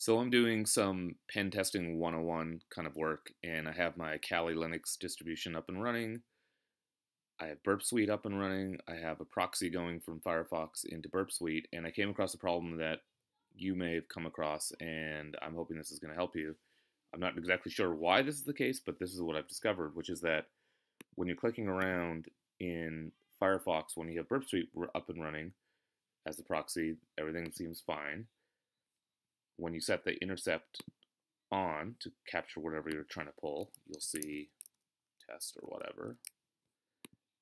So I'm doing some pen testing 101 kind of work, and I have my Kali Linux distribution up and running. I have Burp Suite up and running. I have a proxy going from Firefox into Burp Suite, and I came across a problem that you may have come across, and I'm hoping this is going to help you. I'm not exactly sure why this is the case, but this is what I've discovered, which is that when you're clicking around in Firefox, when you have Burp Suite up and running as the proxy, everything seems fine when you set the intercept on to capture whatever you're trying to pull, you'll see test or whatever.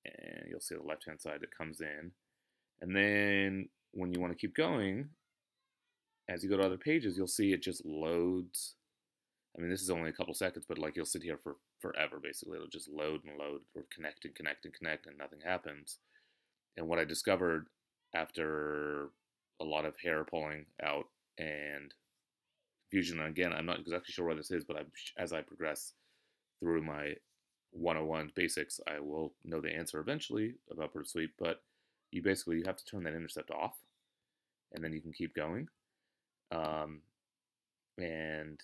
And you'll see the left-hand side that comes in. And then when you want to keep going, as you go to other pages, you'll see it just loads. I mean, this is only a couple seconds, but like you'll sit here for forever, basically. It'll just load and load or connect and connect and connect and nothing happens. And what I discovered after a lot of hair pulling out and Fusion. And Again, I'm not exactly sure what this is, but I, as I progress through my 101 basics, I will know the answer eventually about Burp Suite. But you basically you have to turn that intercept off, and then you can keep going. Um, and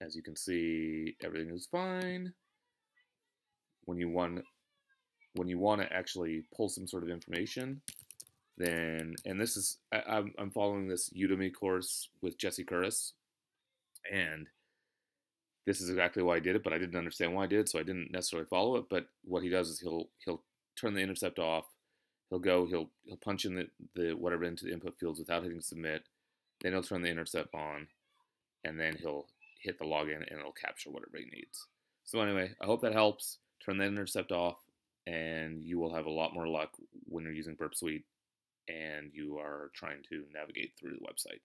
as you can see, everything is fine. When you want when you want to actually pull some sort of information, then and this is I, am I'm following this Udemy course with Jesse Curtis, and this is exactly why I did it, but I didn't understand why I did, so I didn't necessarily follow it. But what he does is he'll he'll turn the intercept off. He'll go. He'll he'll punch in the, the whatever into the input fields without hitting submit. Then he'll turn the intercept on, and then he'll hit the login and it'll capture whatever he needs. So anyway, I hope that helps. Turn the intercept off, and you will have a lot more luck when you're using Burp Suite and you are trying to navigate through the website.